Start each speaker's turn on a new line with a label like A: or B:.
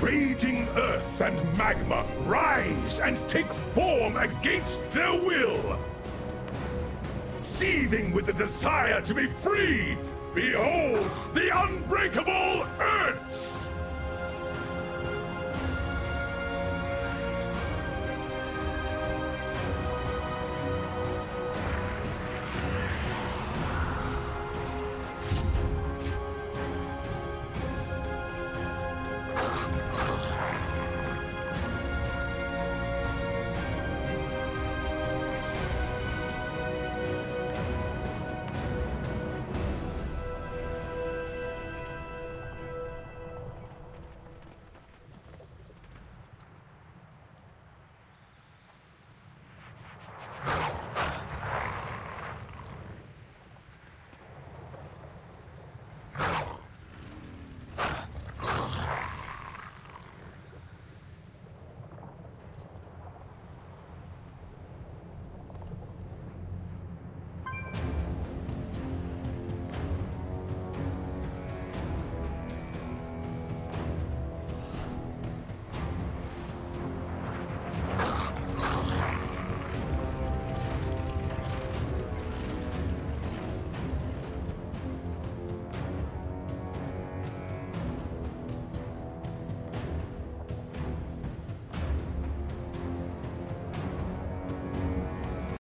A: raging earth and magma rise and take form against their will. Seething with the desire to be free, behold the unbreakable